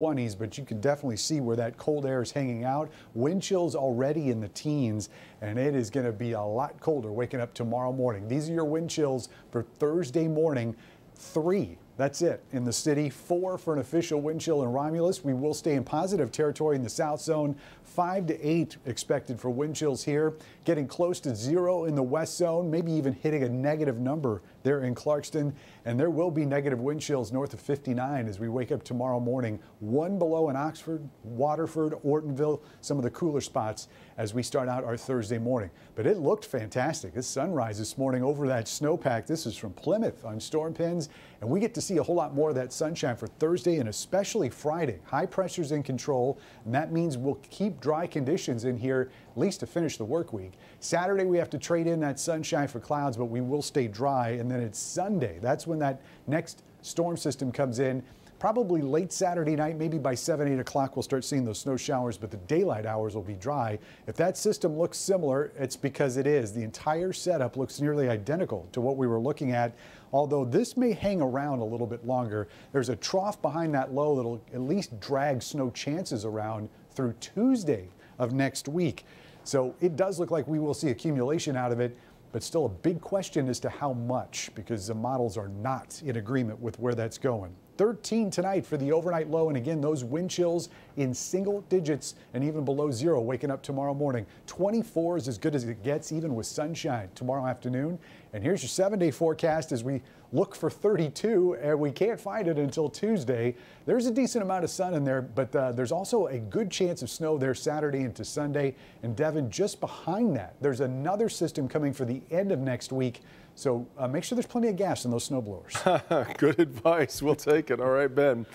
20s, but you can definitely see where that cold air is hanging out. Wind chills already in the teens, and it is going to be a lot colder waking up tomorrow morning. These are your wind chills for Thursday morning. Three that's it in the city. Four for an official wind chill in Romulus. We will stay in positive territory in the south zone. Five to eight expected for wind chills here. Getting close to zero in the west zone, maybe even hitting a negative number there in Clarkston. And there will be negative wind chills north of 59 as we wake up tomorrow morning. One below in Oxford, Waterford, Ortonville, some of the cooler spots as we start out our Thursday morning. But it looked fantastic. This sunrise this morning over that snowpack. This is from Plymouth on Storm Pins. And we get to see a whole lot more of that sunshine for Thursday and especially Friday. High pressures in control, and that means we'll keep dry conditions in here at least to finish the work week. Saturday, we have to trade in that sunshine for clouds, but we will stay dry. And then it's Sunday. That's when that next storm system comes in Probably late Saturday night, maybe by 7, 8 o'clock, we'll start seeing those snow showers, but the daylight hours will be dry. If that system looks similar, it's because it is. The entire setup looks nearly identical to what we were looking at, although this may hang around a little bit longer. There's a trough behind that low that'll at least drag snow chances around through Tuesday of next week. So it does look like we will see accumulation out of it but still a big question as to how much because the models are not in agreement with where that's going. 13 tonight for the overnight low. And again, those wind chills in single digits and even below zero waking up tomorrow morning. 24 is as good as it gets, even with sunshine tomorrow afternoon. And here's your seven day forecast as we look for 32, and we can't find it until Tuesday. There's a decent amount of sun in there, but uh, there's also a good chance of snow there Saturday into Sunday. And Devin, just behind that, there's another system coming for the end of next week. So uh, make sure there's plenty of gas in those snowblowers. Good advice. We'll take it. All right, Ben.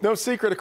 No secret.